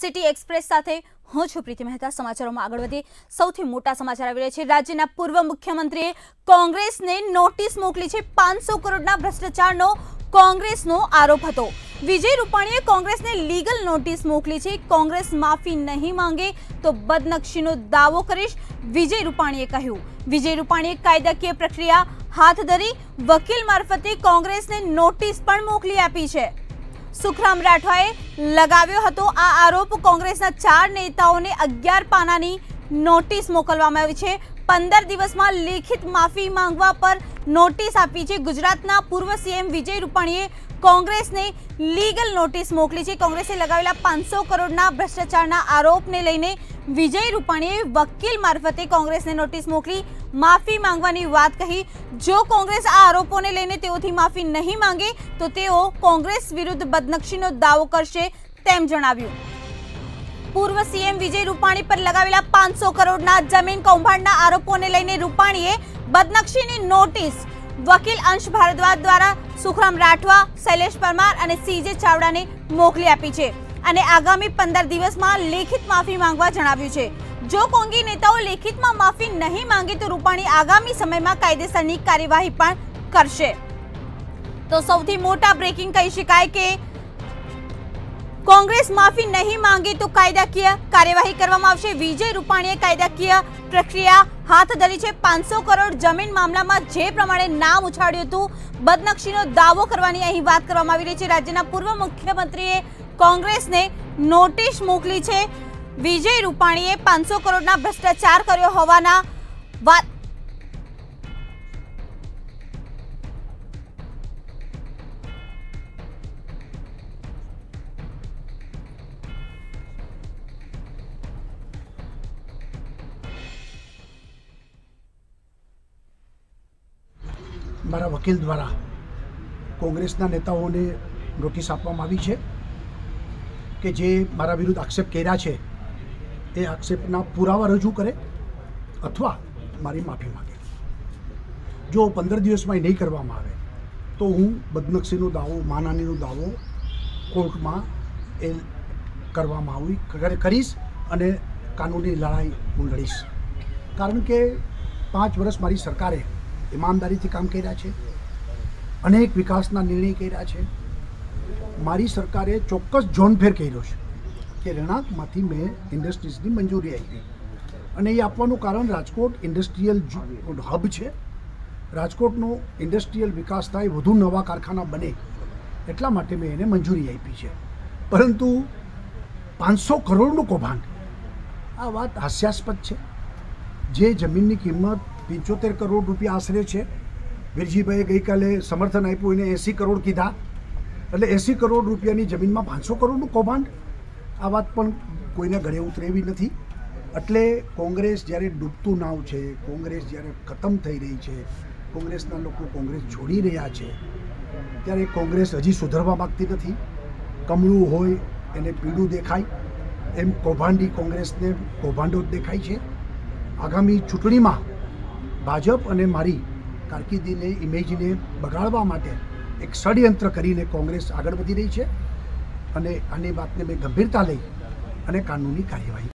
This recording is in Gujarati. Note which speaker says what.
Speaker 1: સિટી એક્સપ્રેસ સાથે હું છું પ્રીતિ મહેતા. સમાચારોમાં આગળ વધીએ. સૌથી મોટા સમાચાર આવી રહ્યા છે. રાજ્યના પૂર્વ મુખ્યમંત્રીએ કોંગ્રેસને નોટિસ મોકલી છે. પાંચસો કરોડના ભ્રષ્ટાચારનો કોંગ્રેસનો આરોપ હતો. વિજય રૂપાણીએ કોંગ્રેસને લીગલ નોટિસ મોકલી છે. કોંગ્રેસ માફી નહીં માંગે તો બદનક્ષીનો દાવો કરીશ, વિજય રૂપાણીએ કહ્યું. વિજય રૂપાણીએ કાયદાકીય પ્રક્રિયા હાથ ધરી વકીલ મારફતે કોંગ્રેસને નોટિસ પણ મોકલી આપી છે. સુખરામ રાઠવાએ લગાવ્યો હતો આ આરોપ. કોંગ્રેસના ચાર નેતાઓને અગિયાર પાનાની નોટિસ મોકલવામાં આવી છે. પંદર દિવસમાં લેખિત માફી માંગવા પર નોટિસ આપી છે. ગુજરાતના પૂર્વ સીએમ વિજય રૂપાણીએ કોંગ્રેસને લીગલ નોટિસ મોકલી છે. કોંગ્રેસે લગાવેલા પાંચસો કરોડના ભ્રષ્ટાચારના આરોપને લઈને વિજય રૂપાણીએ વકીલ મારફતે કોંગ્રેસને નોટિસ મોકલી માફી માંગવાની વાત કહી. જો કોંગ્રેસ આ આરોપોને લઈને તેઓથી માફી નહીં માંગે, તો તેઓ કોંગ્રેસ વિરુદ્ધ બદનક્ષીનો દાવો કરશે તેમ જણાવ્યું. પૂર્વ સીએમ વિજય રૂપાણી પર લગાવેલા પાંચસો કરોડના જમીન કૌભાંડના આરોપોને લઈને રૂપાણીએ બદનક્ષીની નોટિસ. વકીલ અંશ ભારદ્વાજ દ્વારા સુખરામ રાઠવા, શૈલેષ પરમાર અને સીજે ચાવડાને મોકલી આપી છે અને આગામી પંદર દિવસમાં લેખિત માફી માંગવા જણાવ્યું છે. જો કોંગી નેતાઓ લેખિતમાં માફી નહીં માંગે તો રૂપાણી આગામી સમયમાં કાયદેસરની કાર્યવાહી પણ કરશે. તો સૌથી મોટા બ્રેકિંગ કહી શકાય કે કોંગ્રેસ માફી નહીં માંગે તો કાયદાકીય કાર્યવાહી કરવામાં આવશે. વિજય રૂપાણીએ કાયદાકીય પ્રક્રિયા હાથ ધરી છે. પાંચસો કરોડ જમીન મામલામાં જે પ્રમાણે નામ ઉછાળ્યું હતું, બદનક્ષીનો દાવો કરવાની અહીં વાત કરવામાં આવી રહી છે. રાજ્યના પૂર્વ મુખ્યમંત્રીએ કોંગ્રેસને નોટિસ મોકલી છે. વિજય રૂપાણીએ પાંચસો કરોડના ભ્રષ્ટાચાર કર્યો હોવાના વાત
Speaker 2: મારા વકીલ દ્વારા કોંગ્રેસના નેતાઓને નોટિસ આપવામાં આવી છે કે જે મારા વિરુદ્ધ આક્ષેપ કર્યા છે, એ આક્ષેપના પુરાવા રજૂ કરે અથવા મારી માફી માગે. જો પંદર દિવસમાં એ નહીં કરવામાં આવે, તો હું બદનક્ષીનો દાવો માનાનીનો દાવો કોર્ટમાં એ કરવામાં આવી કરીશ અને કાનૂની લડાઈ હું લડીશ કારણ કે પાંચ વર્ષ મારી સરકારે ઈમાનદારીથી કામ કર્યા છે, અનેક વિકાસના નિર્ણય કર્યા છે. મારી સરકારે ચોક્કસ જોનફેર કર્યો છે કે રહેણાંકમાંથી મેં ઇન્ડસ્ટ્રીઝની મંજૂરી આપી. અને એ આપવાનું કારણ રાજકોટ ઇન્ડસ્ટ્રીયલ હબ છે. રાજકોટનો ઇન્ડસ્ટ્રીયલ વિકાસ થાય, વધુ નવા કારખાના બને, એટલા માટે મેં એને મંજૂરી આપી છે. પરંતુ પાંચસો કરોડનું કૌભાંડ, આ વાત હાસ્યાસ્પદ છે. જે જમીનની કિંમત પંચોતેર કરોડ રૂપિયા આશરે છે. વિરજીભાઈએ ગઈકાલે સમર્થન આપ્યું, એને એંસી કરોડ કીધા. એટલે એંસી કરોડ રૂપિયાની જમીનમાં પાંચસો કરોડનું કૌભાંડ? આ વાત પણ કોઈને ગળે ઉતરેવી નથી. એટલે કોંગ્રેસ જ્યારે ડૂબતું નાવ છે, કોંગ્રેસ જ્યારે ખતમ થઈ રહી છે, કોંગ્રેસના લોકો કોંગ્રેસ છોડી રહ્યા છે, ત્યારે કોંગ્રેસ હજી સુધરવા માગતી નથી. કમળું હોય, એને પીળું દેખાય. એમ કૌભાંડી કોંગ્રેસને કૌભાંડો જ દેખાય છે. આગામી ચૂંટણીમાં ભાજપ અને મારી કારકિર્દીને, ઇમેજને બગાડવા માટે એક ષડયંત્ર કરીને કોંગ્રેસ આગળ વધી રહી છે અને આની વાતને મેં ગંભીરતા લઈ અને કાનૂની કાર્યવાહી